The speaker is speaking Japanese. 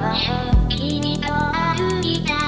場所君と歩きた